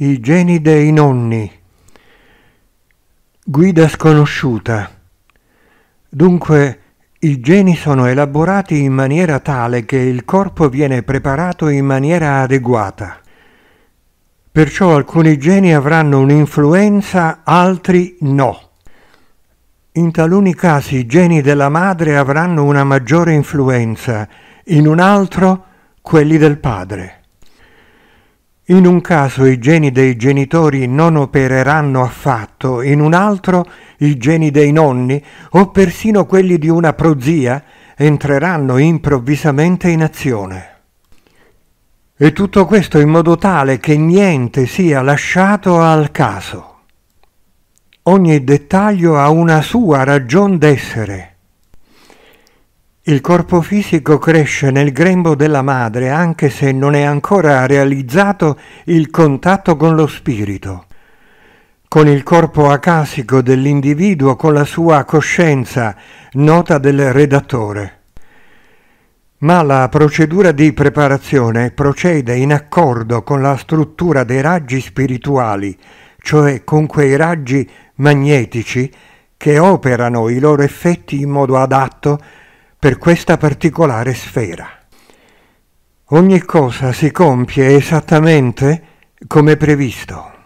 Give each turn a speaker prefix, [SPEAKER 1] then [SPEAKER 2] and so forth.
[SPEAKER 1] i geni dei nonni. Guida sconosciuta. Dunque, i geni sono elaborati in maniera tale che il corpo viene preparato in maniera adeguata. Perciò alcuni geni avranno un'influenza, altri no. In taluni casi i geni della madre avranno una maggiore influenza, in un altro quelli del padre. In un caso i geni dei genitori non opereranno affatto, in un altro i geni dei nonni o persino quelli di una prozia entreranno improvvisamente in azione. E tutto questo in modo tale che niente sia lasciato al caso. Ogni dettaglio ha una sua ragion d'essere il corpo fisico cresce nel grembo della madre anche se non è ancora realizzato il contatto con lo spirito. Con il corpo acasico dell'individuo, con la sua coscienza, nota del redattore. Ma la procedura di preparazione procede in accordo con la struttura dei raggi spirituali, cioè con quei raggi magnetici che operano i loro effetti in modo adatto per questa particolare sfera. Ogni cosa si compie esattamente come previsto.